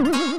Woo!